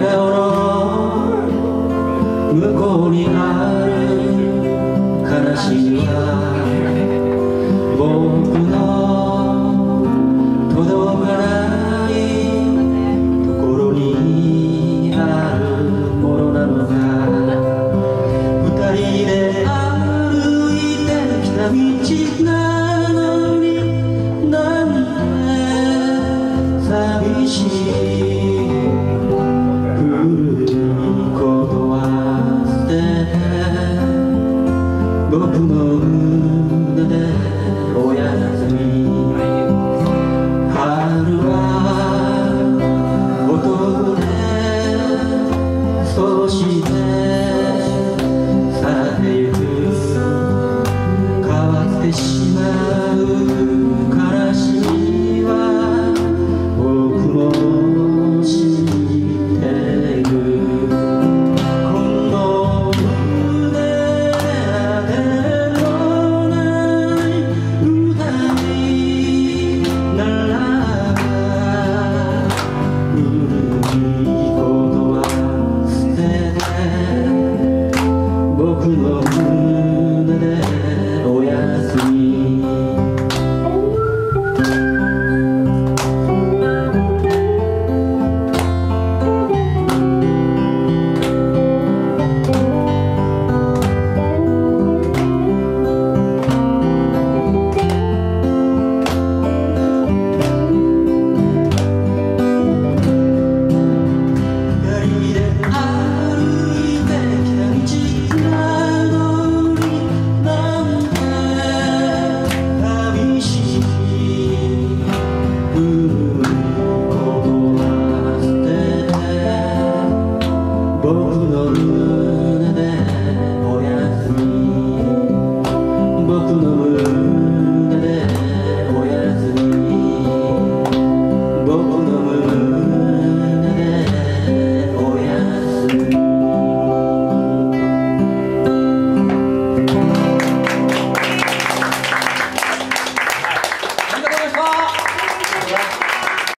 の向こうにある悲しみは 너뿐 없네. pillow